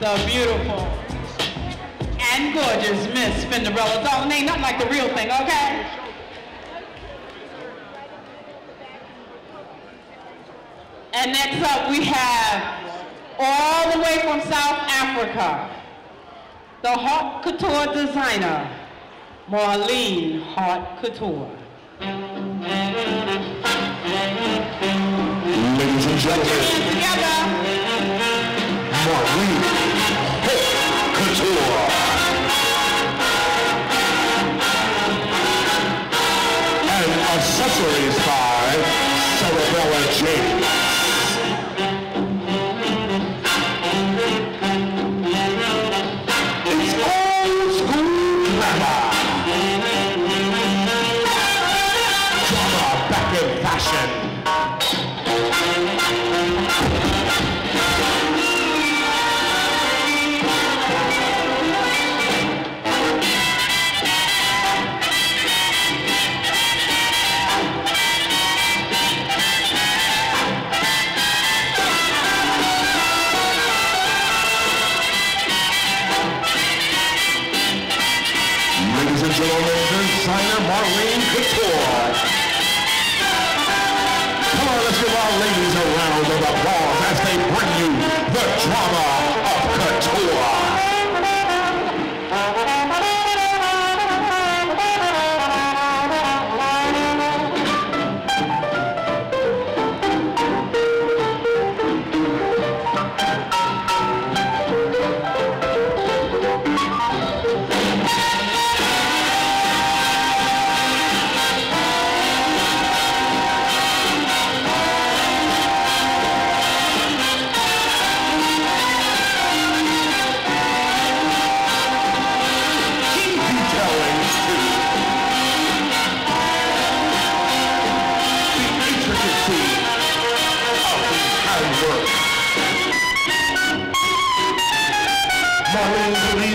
the beautiful and gorgeous Miss Cinderella. Don't ain't nothing like the real thing, okay? And next up we have all the way from South Africa, the haute couture designer, Marlene Haute Couture. Ladies and gentlemen, Hands together. Drama fashion. Ladies and gentlemen, designer Marlene Couture. Round of applause as they bring you the drama of couture.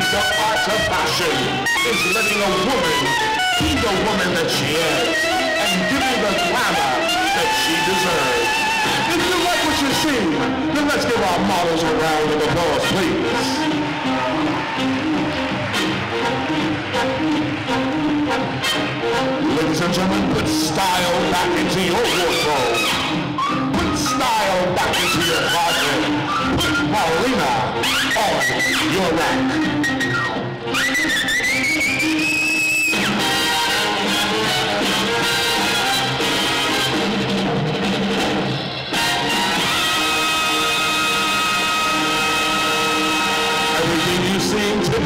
The art of fashion is letting a woman be the woman that she is and giving the glamour that she deserves. If you like what you see, then let's give our models a round of applause, please. Ladies and gentlemen, put style back into your wardrobe. Put style back into your closet. Put Marlena on your rack.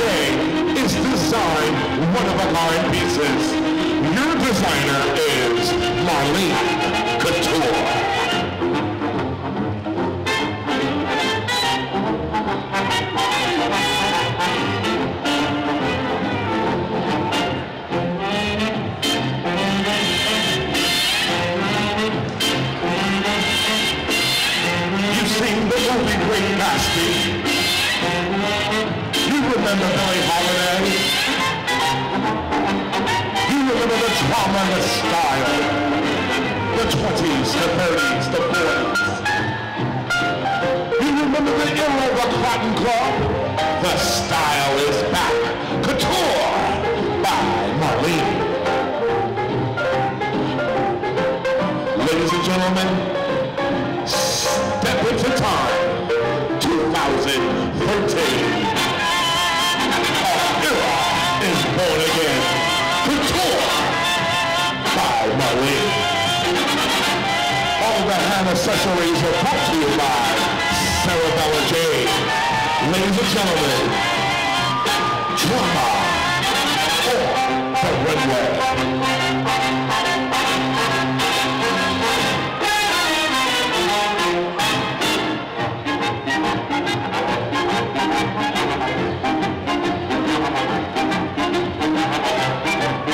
Today is designed one-of-a-kind pieces. Your designer is Marlene Couture. The style is back. Couture by Marlene. Ladies and gentlemen, step into time. 2013. era is born again. Couture by Marlene. All the hand accessories are brought to you by Sarabella J. Ladies and gentlemen, drama on the runway.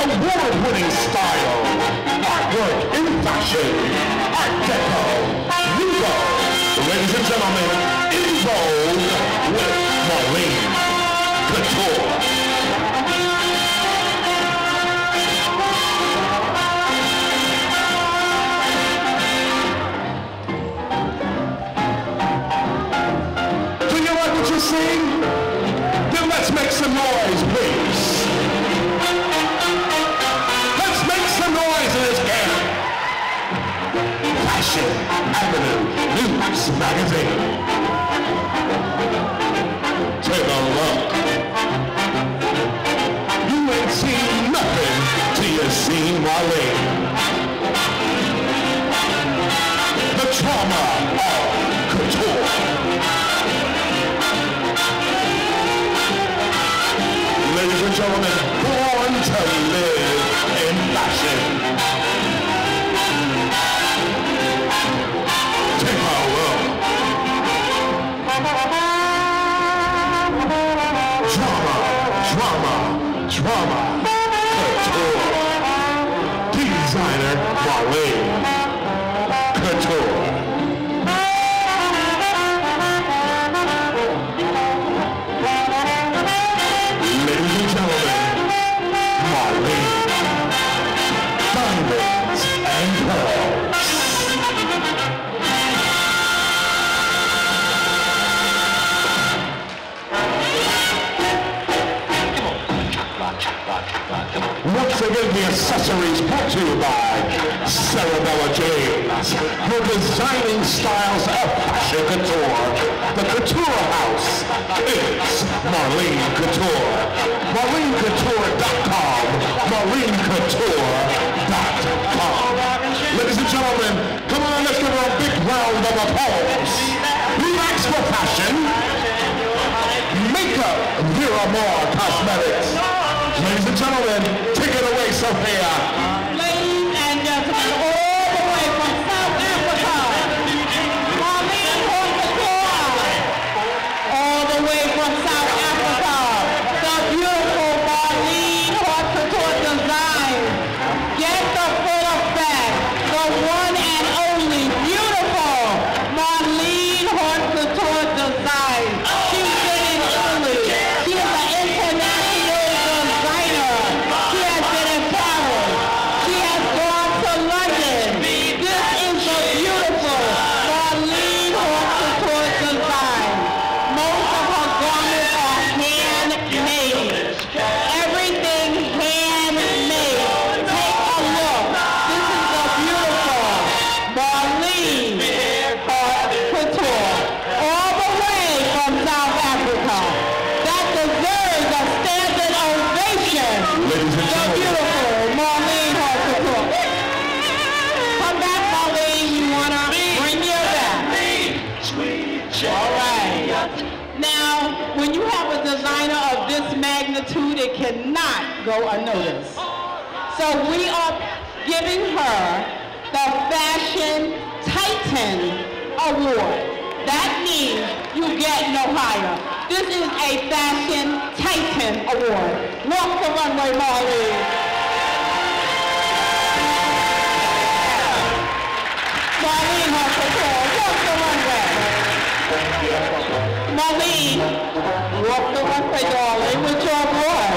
Award-winning style, artwork in fashion, art deco, Nuvo. Ladies and gentlemen, in vogue noise, please. Let's make some noise in this camp. Fashion Avenue News Magazine. Take a look. You ain't seen nothing till you seen my The Designer Once again, the accessories brought to you by Sarabella James. Her designing styles of fashion couture. The Couture House is Marlene Couture. MarleneCouture.com. MarleneCouture.com. Ladies and gentlemen, come on, let's give her a big round of applause. Likes for fashion? Makeup, Vera Moore Cosmetics. Ladies and gentlemen, take it away, Sofia. Now, when you have a designer of this magnitude, it cannot go unnoticed. So we are giving her the Fashion Titan Award. That means you get no higher. This is a Fashion Titan Award. Walk the runway, Marlene. Marlene, walk the runway, darling, with your boy.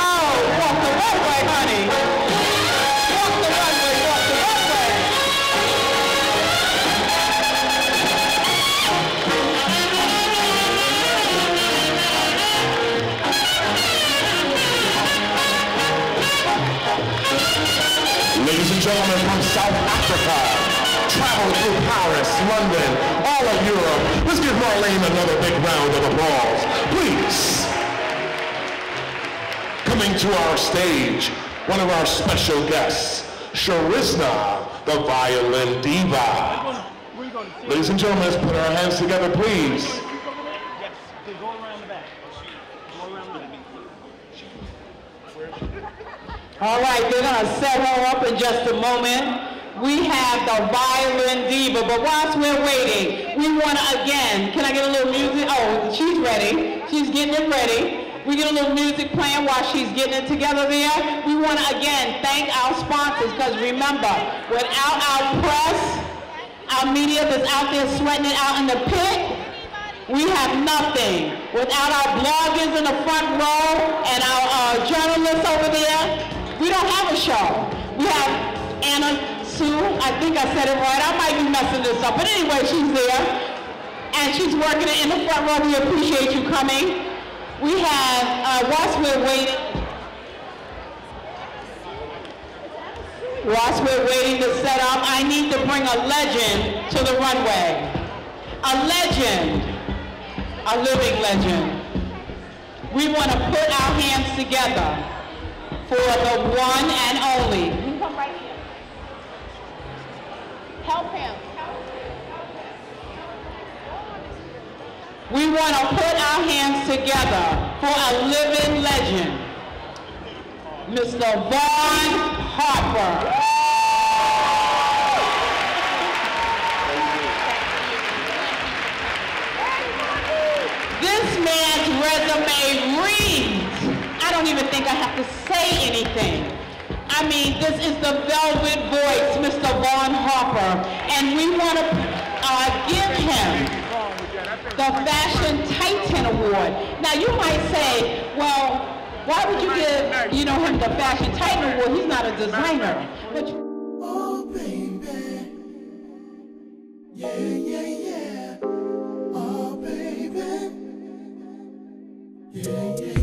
Oh, walk the runway, honey. Walk the runway, walk the runway. Ladies and gentlemen from South Africa, travel through Paris, London, all of Europe. Let's give Marlene another big round of applause, please. Coming to our stage, one of our special guests, Sharizna, the violin diva. Ladies and gentlemen, let's put our hands together, please. All right, they're gonna set her up in just a moment. We have the violin diva, but whilst we're waiting, we wanna again, can I get a little music? Oh, she's ready. She's getting it ready. We get a little music playing while she's getting it together there. We wanna again thank our sponsors, because remember, without our press, our media that's out there sweating it out in the pit, we have nothing. Without our bloggers in the front row and our uh, journalists over there, we don't have a show. We have Anna Sue, I think I said it right. I might be messing this up, but anyway, she's there. and she's working in the front row. We appreciate you coming. We have, uh, whilst we're waiting, whilst we're waiting to set up, I need to bring a legend to the runway. A legend, a living legend. We want to put our hands together for the one and only. Help him. We want to put our hands together for a living legend, Mr. Vaughn Harper. This man's resume reads. I don't even think I have to say anything. I mean, this is the velvet voice, Mr. Vaughn Harper, and we want to uh, give him the Fashion Titan Award. Now, you might say, well, why would you give, you know, him the Fashion Titan Award? He's not a designer. But Oh. Yeah, yeah, yeah. Oh, baby. Yeah, yeah.